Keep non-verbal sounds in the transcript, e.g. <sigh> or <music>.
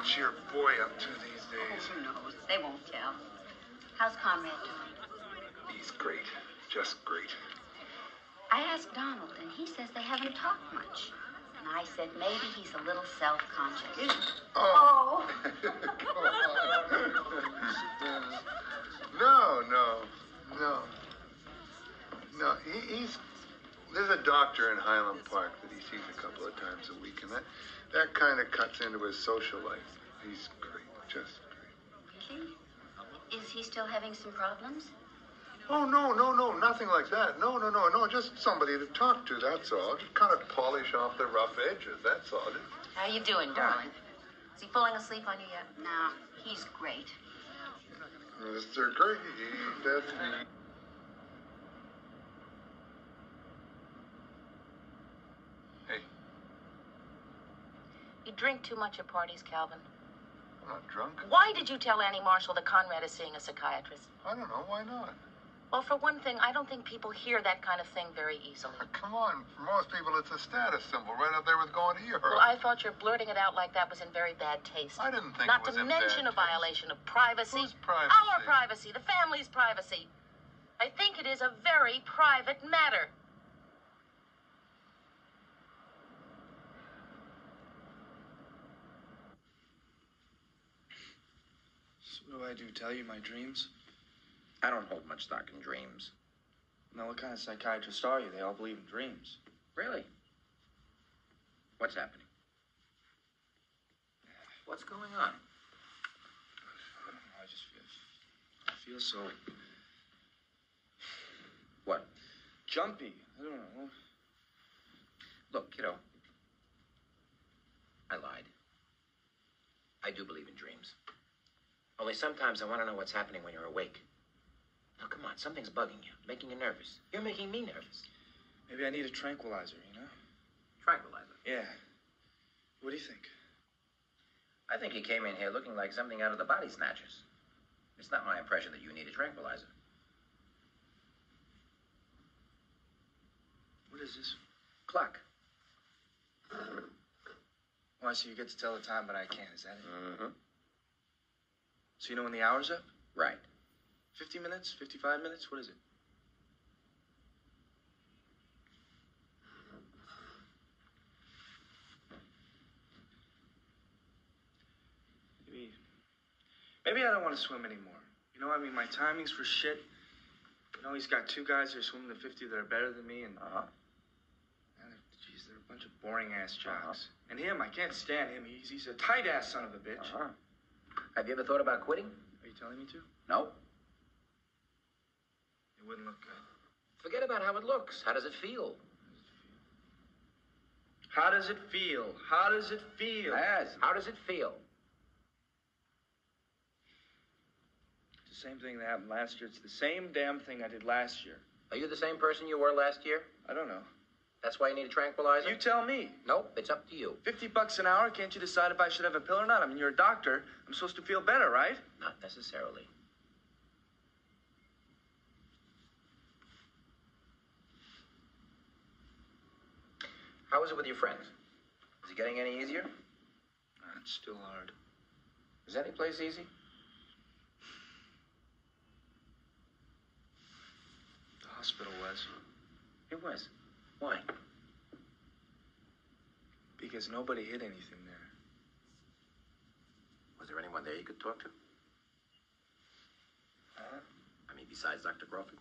What's your boy up to these oh, days? Who knows? They won't tell. How's Conrad doing? He's great. Just great. I asked Donald, and he says they haven't talked much. And I said maybe he's a little self-conscious. Oh. oh. <laughs> no, no, no. No, he, he's. There's a doctor in Highland Park that he sees a couple of times a week, and that, that kind of cuts into his social life. He's great, just great. Really? Is he still having some problems? Oh, no, no, no, nothing like that. No, no, no, no, just somebody to talk to, that's all. Just kind of polish off the rough edges, that's all. How you doing, darling? Is he falling asleep on you yet? No, he's great. Mr. Grady, that's me. You drink too much at parties, Calvin. I'm not drunk. Why did you tell Annie Marshall that Conrad is seeing a psychiatrist? I don't know, why not? Well, for one thing, I don't think people hear that kind of thing very easily. <laughs> Come on, for most people it's a status symbol right up there with going to your Well, I thought your blurting it out like that was in very bad taste. I didn't think Not it was to in mention bad a violation of privacy. Whose privacy? Our privacy, the family's privacy. I think it is a very private matter. What do I do? Tell you my dreams? I don't hold much stock in dreams. Now, what kind of psychiatrist are you? They all believe in dreams. Really? What's happening? What's going on? I don't know. I just feel, I feel so What? jumpy. I don't know. Look, kiddo. I lied. I do believe in dreams. Only sometimes I want to know what's happening when you're awake. Now, come on, something's bugging you, making you nervous. You're making me nervous. Maybe I need a tranquilizer, you know? Tranquilizer. Yeah. What do you think? I think you came in here looking like something out of the body snatchers. It's not my impression that you need a tranquilizer. What is this? Clock. Well, I see. You get to tell the time, but I can't. Is that it? Mm-hmm. So you know when the hour's up? Right. 50 minutes? 55 minutes? What is it? Maybe. Maybe I don't want to swim anymore. You know, I mean, my timing's for shit. You know, he's got two guys that are swimming the 50 that are better than me, and. Uh-huh. Jeez, they're a bunch of boring ass jocks. Uh-huh. And him, I can't stand him. He's, he's a tight ass son of a bitch. Uh-huh. Have you ever thought about quitting? Are you telling me to? No. It wouldn't look good. Forget about how it looks. How does it feel? How does it feel? How does it feel? As. How does it feel? It's the same thing that happened last year. It's the same damn thing I did last year. Are you the same person you were last year? I don't know. That's why you need a tranquilizer? You tell me. Nope, it's up to you. 50 bucks an hour, can't you decide if I should have a pill or not? I mean, you're a doctor. I'm supposed to feel better, right? Not necessarily. How is it with your friends? Is it getting any easier? It's still hard. Is any place easy? The hospital was. It was. Why? Because nobody hid anything there. Was there anyone there you could talk to? Huh? I mean, besides Dr. Crawford?